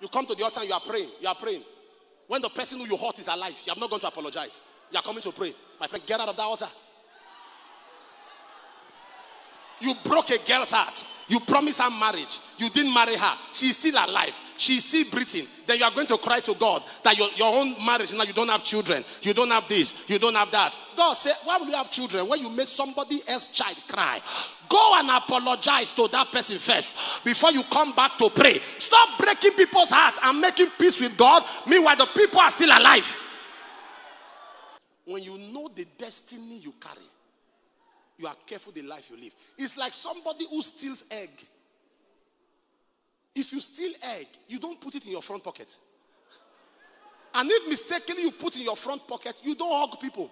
You come to the altar and you are praying. You are praying. When the person who you hurt is alive, you have not gone to apologize. You are coming to pray. My friend, get out of that altar. You broke a girl's heart. You promised her marriage. You didn't marry her. She's still alive. She's still breathing. Then you are going to cry to God that your, your own marriage, now you don't have children. You don't have this. You don't have that. God said, Why will you have children when you made somebody else's child cry? Go and apologize to that person first before you come back to pray. Stop breaking people's hearts and making peace with God. Meanwhile, the people are still alive. When you know the destiny you carry, you are careful the life you live. It's like somebody who steals egg. If you steal egg, you don't put it in your front pocket. And if mistakenly you put in your front pocket, you don't hug people.